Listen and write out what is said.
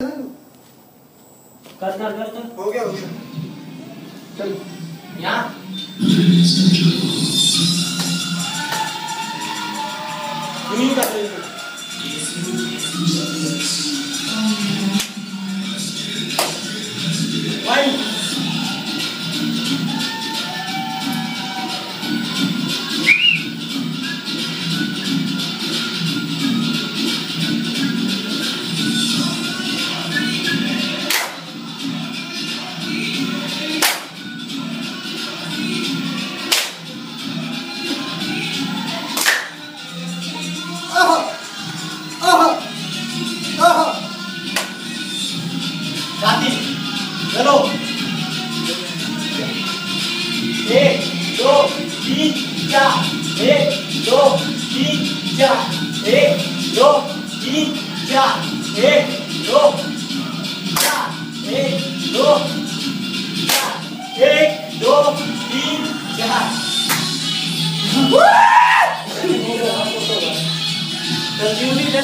कर कर कर कर। हो गया हो गया। चल। यहाँ यूँ कर रहे Lati. Lalu. E, do, di, ja. E, do, di, ja. E, do, di, ja. E, do, ja. E, do, ja. E, do, di, ja. Wah! Terjun di desa.